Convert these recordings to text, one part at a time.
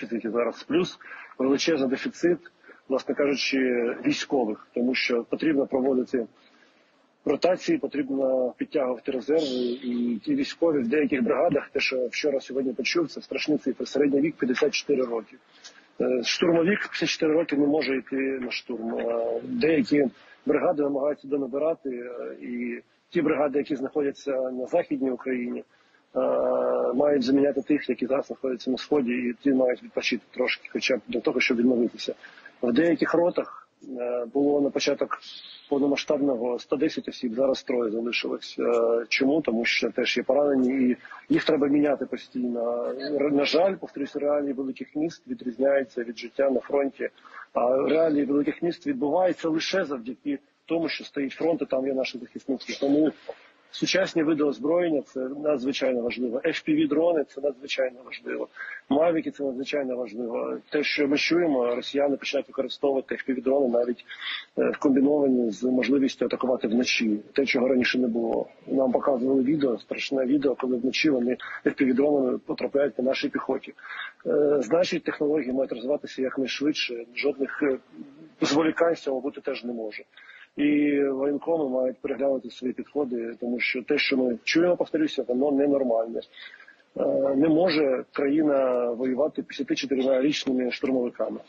дефіциті зараз. Плюс величезний дефіцит, власне кажучи, військових, тому що потрібно проводити ротації, потрібно підтягувати резерви. І ті військові в деяких бригадах, те, що вчора сьогодні почув, це страшні цифри. Середній вік 54 роки. Е, Штурмовік 54 роки не може йти на штурм. Е, Деякі бригади намагаються донабирати, е, і ті бригади, які знаходяться на західній Україні, мають заміняти тих, які зараз знаходяться на сході, і ті мають відпочити трошки, хоча б для того, щоб відновитися. В деяких ротах е, було на початок повномасштабного 110 осіб, зараз троє залишилось. Е, Чому? Тому що теж є поранені, і їх треба міняти постійно. На жаль, повторюсь, реалії великих міст відрізняються від життя на фронті. А реалії великих міст відбуваються лише завдяки тому, що стоїть фронт, і там є наші захисники. Тому Сучасні види озброєння це надзвичайно важливо. fpv дрони це надзвичайно важливо. Мавіки це надзвичайно важливо. Те, що ми чуємо, росіяни починають використовувати fpv дрони навіть е, комбіновані з можливістю атакувати вночі. Те, чого раніше не було. Нам показували відео, страшне відео, коли вночі вони fpv дронами потрапляють по нашій піхоті. Е, Значить, технології мають розвиватися якнайшвидше. Жодних е, зволікань з цього бути теж не може. І воєнкоми мають переглянути свої підходи, тому що те, що ми чуємо, повторюся, воно ненормальне. Е, Не може країна воювати 54-річними штурмовиками.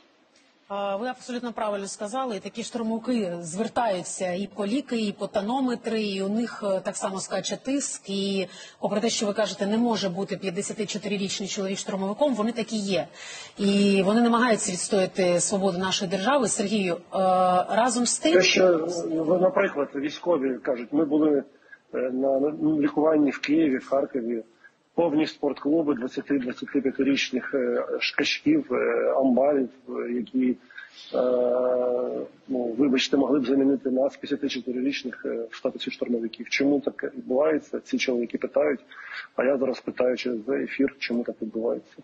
Ви абсолютно правильно сказали. Такі штурмовики звертаються і по ліки, і по тонометри, і у них е, так само скаче тиск. І попри те, що ви кажете, не може бути 54-річний чоловік штурмовиком, вони такі є. І вони намагаються відстояти свободу нашої держави. Сергію, е, разом з тим, Те, що ви, наприклад, військові кажуть, ми були е, на лікуванні в Києві, в Харкові, повні спортклуби 20-25-річних е, шкачків, амбарів, амбалів, е, які, е, ну, вибачте, могли б замінити нас 54-річних е, в статусі штурмовиків. Чому таке відбувається? Ці чоловіки питають, а я зараз питаю через ефір, чому так відбувається.